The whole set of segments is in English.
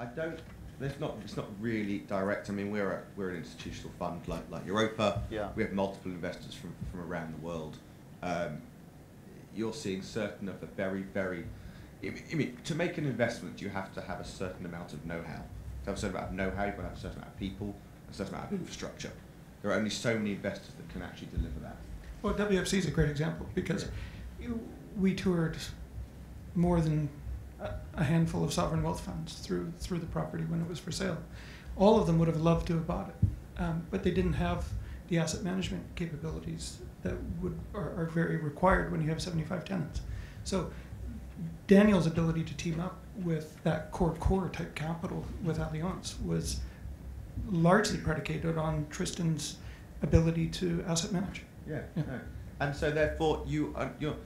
I don't. It's not. It's not really direct. I mean, we're a, we're an institutional fund like like Europa. Yeah. We have multiple investors from from around the world. Um, you're seeing certain of the very very. I mean- to make an investment, you have to have a certain amount of know-how. To have a certain amount of know-how, you've got to have a certain amount of people, a certain amount of infrastructure. There are only so many investors that can actually deliver that. Well, WFC is a great example because you- we toured more than a- handful of sovereign wealth funds through through the property when it was for sale. All of them would have loved to have bought it, um, but they didn't have the asset management capabilities that would are, are very required when you have 75 tenants. So Daniel's ability to team up with that core core type capital with Allianz was largely predicated on Tristan's ability to asset manage. Yeah. Yeah. No. And so therefore you are you're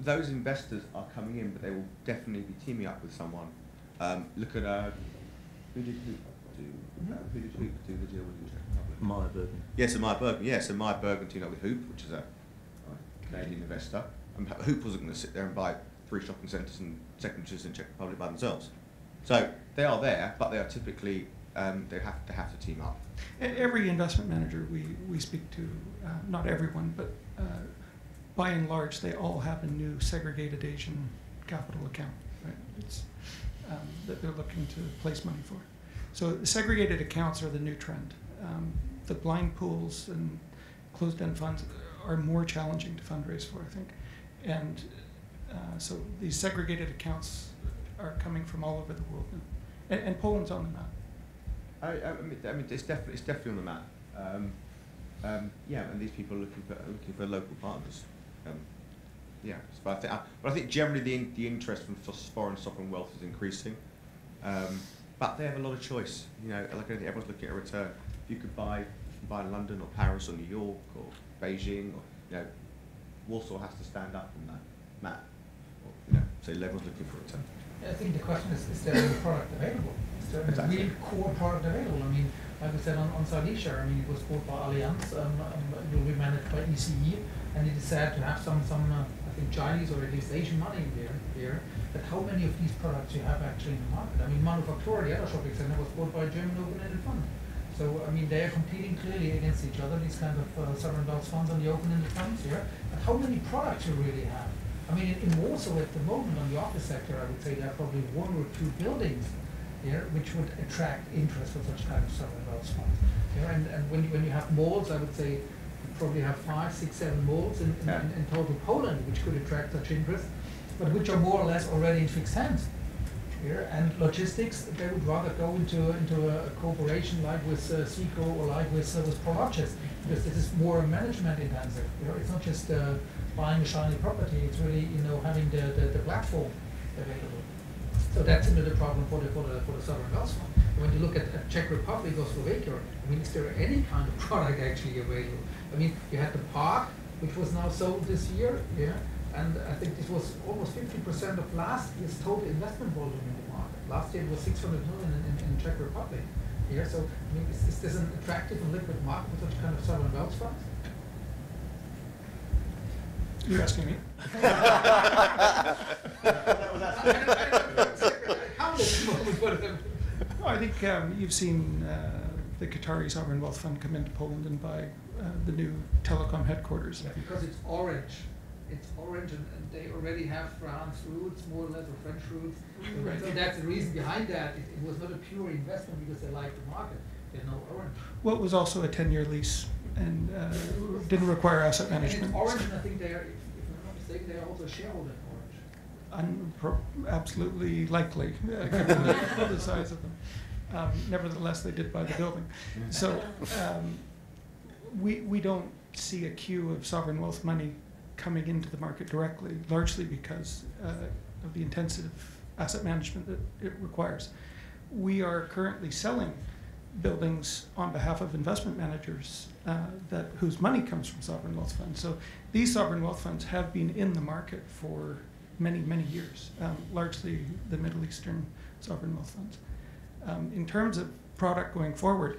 those investors are coming in, but they will definitely be teaming up with someone. Um, look at uh, who did HOOPP do? Uh, who did HOOPP do the deal with the Czech Republic? Meyer Bergman. Yes, so Meyer Bergman. Yeah, so Meyer Bergman teamed up with HOOPP, which is a uh, Canadian investor. And HOOPP wasn't going to sit there and buy three shopping centres and secondaries in Czech Republic by themselves. So they are there, but they are typically um, they have to have to team up. Every investment manager we, we speak to, uh, not everyone, but uh, by and large, they all have a new segregated Asian capital account. Right? It's, um, that they're looking to place money for. So segregated accounts are the new trend. Um, the blind pools and closed-end funds are more challenging to fundraise for, I think. And uh, so these segregated accounts are coming from all over the world, and, and Poland's on the map. I, I mean, I mean, it's definitely it's definitely on the map. Um, um, yeah, and these people are looking for looking for local partners. Um, yeah, but I think, but I think generally the in, the interest from foreign sovereign wealth is increasing. Um, but they have a lot of choice. You know, like anything, everyone's looking at a return. If you could buy, buy London or Paris or New York or Beijing or you know, Warsaw has to stand up on that map. Or, you know, so everyone's looking for a return. I think the question is, is there any product available? Is there Exactly. a real core product available? I mean, like we said on, on Silesia, I mean, it was bought by Allianz, um, um, it will be managed by ECE, and it is said to have some, some, uh, I think Chinese or at least Asian money in there, here. But how many of these products you have actually in the market? I mean, Manufaktura, the other shopping center, was bought by a German open-ended fund. So, I mean, they are competing clearly against each other, these kind of uh, sovereign wealth funds and the open-ended funds here. But how many products you really have? I mean, in, in Warsaw at the moment on the office sector, I would say there are probably one or two buildings here which would attract interest for such kind of sovereign wealth funds. Here, and, and when you, when you have malls, I would say you probably have five, six, seven malls in, in, Yeah. in, in total Poland which could attract such interest, but which are more or less already in fixed hands. Here and logistics, they would rather go into into a cooperation like with uh, SEGRO or like with uh, with Prologis, because this is more management intensive. You know, it's not just uh, buying a shiny property; it's really you know having the, the, the platform available. So that's another problem for the for the for the sovereign wealth fund. When you look at, at Czech Republic or Slovakia, I mean, is there any kind of product actually available? I mean, you had the park, which was now sold this year, yeah, and I think this was almost 50% of last year's total investment volume in the market. Last year it was 600 million in, in, in Czech Republic. Yeah, so I mean, is, is this an attractive and liquid market for such kind of sovereign wealth funds? You're asking me? Countless moments, but, No, I think um, you've seen uh, the Qatari sovereign wealth fund come into Poland and buy uh, the new telecom headquarters. Yeah, because it's orange. It's orange and, and they already have France roots, more or less, or French roots. Right. So that's the reason behind that. It, it was not a pure investment because they liked the market. They know orange. Well, it was also a 10-year lease and uh, didn't require asset management. orange I think they are, if, if I'm not mistaken, they are also shareholder in orange. Absolutely likely, uh, given the, the size of them. Um, nevertheless, they did buy the building. So um, we, we don't see a queue of sovereign wealth money coming into the market directly, largely because uh, of the intensive asset management that it requires. We are currently selling buildings on behalf of investment managers uh, that whose money comes from sovereign wealth funds. So these sovereign wealth funds have been in the market for many, many years, um, largely the Middle Eastern sovereign wealth funds. Um, in terms of product going forward,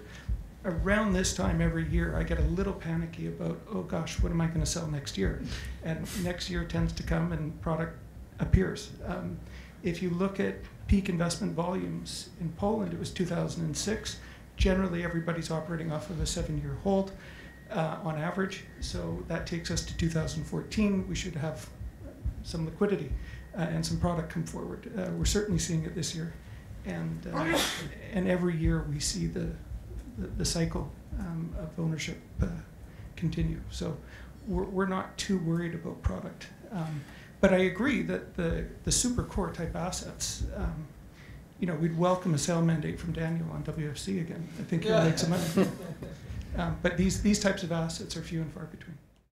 around this time every year, I get a little panicky about, oh gosh, what am I going to sell next year? And next year tends to come and product appears. Um, if you look at peak investment volumes in Poland, it was 2006. Generally, everybody's operating off of a seven-year hold uh, on average. So that takes us to 2014. We should have some liquidity uh, and some product come forward. Uh, we're certainly seeing it this year, and uh, and every year we see the the, the cycle um, of ownership uh, continue. So we're, we're not too worried about product. Um, but I agree that the, the super core type assets, um, you know, we'd welcome a sale mandate from Daniel on WFC again. I think he'll make some money. Um, but these, these types of assets are few and far between.